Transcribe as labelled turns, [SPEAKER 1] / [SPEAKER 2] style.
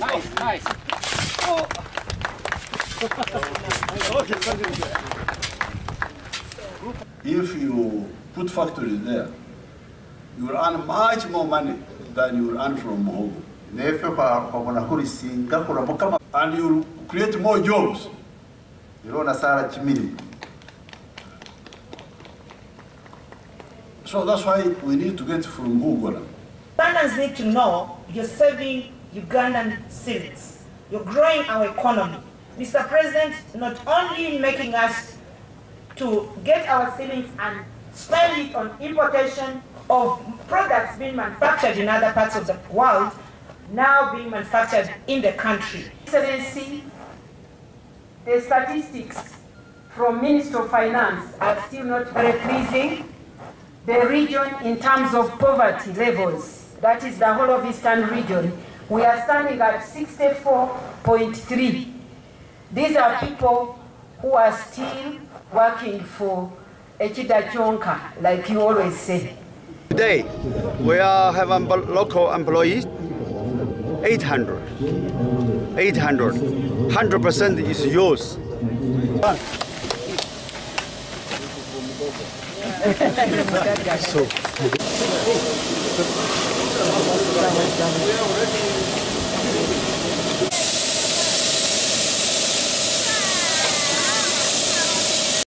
[SPEAKER 1] Nice, nice.
[SPEAKER 2] If you put factories there, you will earn much more money than you will earn from Mohogo. And you will create more jobs. So that's why we need to get from Google.
[SPEAKER 3] Ugandans need to know you're saving Ugandan civics. You're growing our economy. Mr. President, not only making us to get our savings and spend it on importation of products being manufactured in other parts of the world, now being manufactured in the country.
[SPEAKER 4] Excellency, the statistics from Ministry of Finance are still not very pleasing. The region in terms of poverty levels, that is the whole of eastern region, we are standing at 64.3. These are people who are still working for Echida Chonka, like you always say.
[SPEAKER 5] Today, we are have empl- local employees, 800. 800. 100% is yours.
[SPEAKER 1] So. Gracias.